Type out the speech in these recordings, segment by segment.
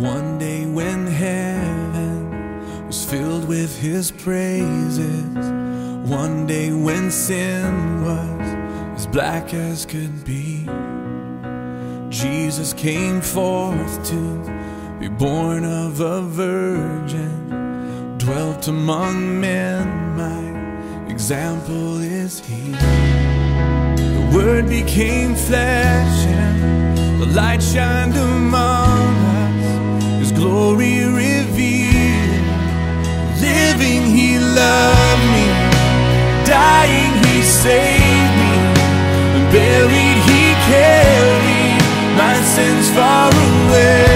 One day when heaven was filled with his praises, one day when sin was as black as could be, Jesus came forth to be born of a virgin, dwelt among men, my example is he. The word became flesh and the light shined among glory revealed. Living, he loved me, dying, he saved me, buried, he carried my sins far away.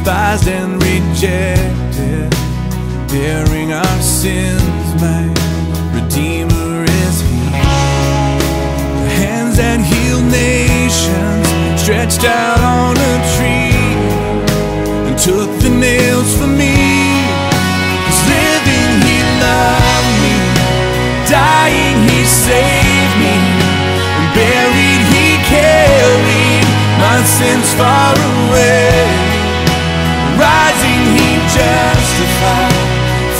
Despised and rejected, bearing our sins, my Redeemer is He. The hands that heal nations stretched out on a tree and took the nails for me. living, He loved me, dying, He saved me, and buried, He carried my sins far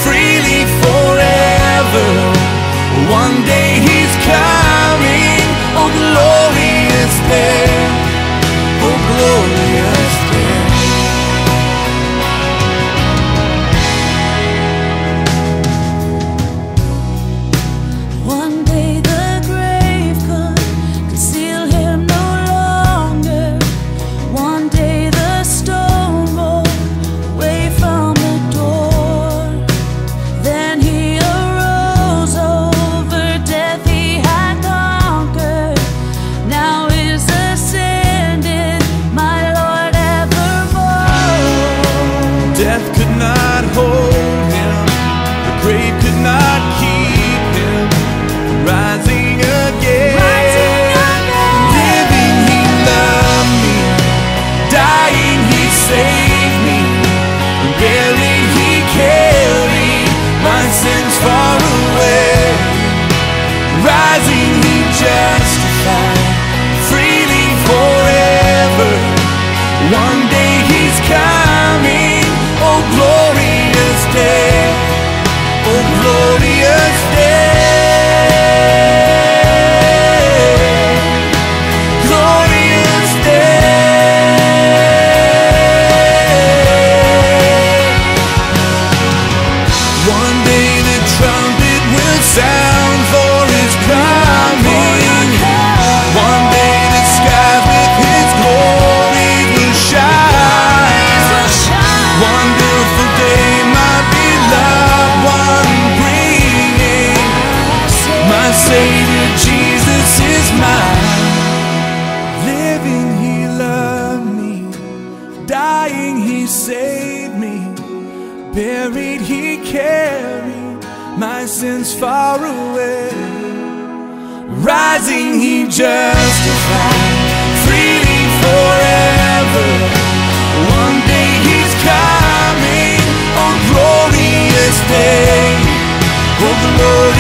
freely forever. One day One day he's coming, sins far away. Rising, He justified freely forever. One day He's coming, oh glorious day, oh glorious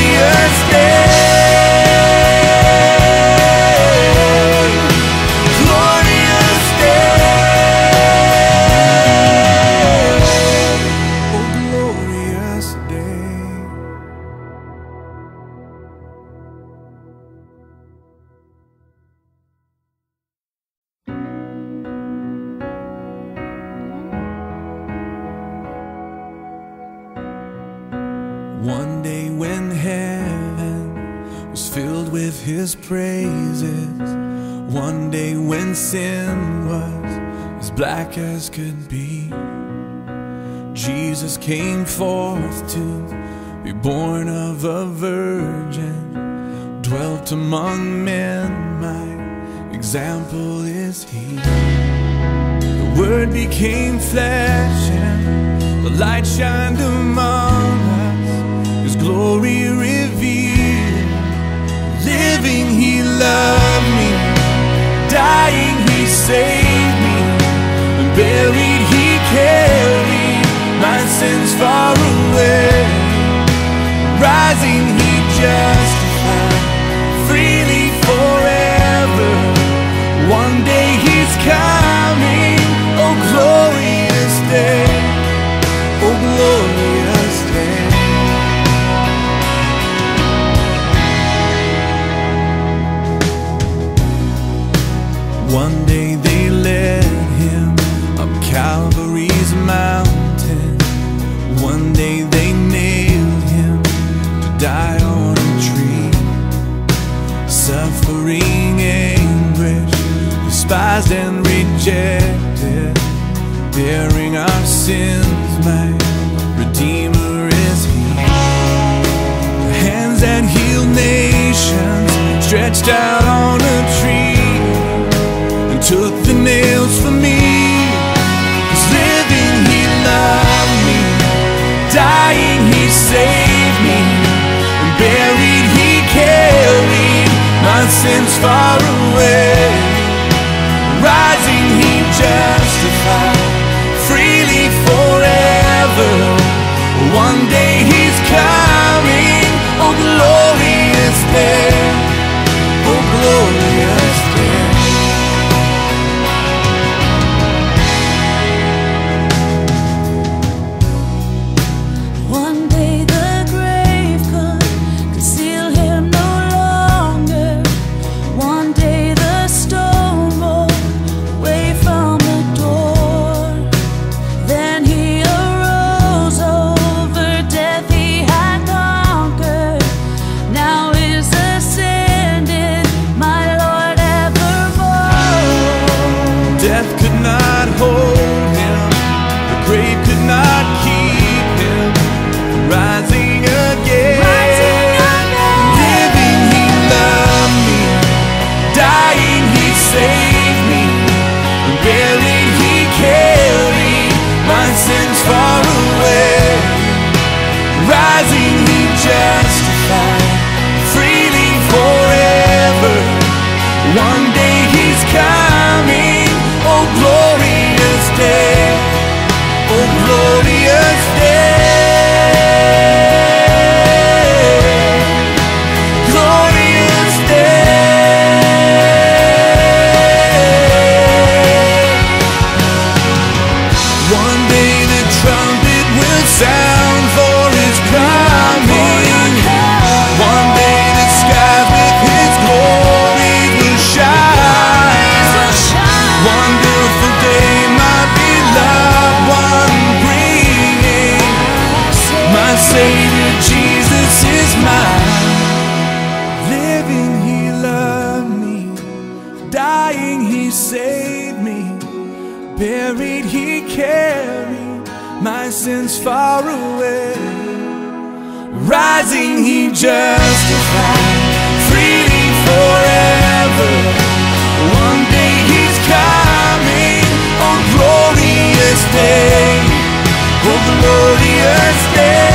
with his praises. One day when sin was as black as could be, Jesus came forth to be born of a virgin, dwelt among men. My example is he. The word became flesh and the light shined among us, his glory revealed living, He loved me. Dying, He saved me. Buried, He carried my sins far suffering anguish, despised and rejected, bearing our sins, my Redeemer is here. The hands that healed nations stretched out on a tree. as far One day mountains far away. Rising, he justified, freely forever. One day he's coming on glorious day, oh glorious day.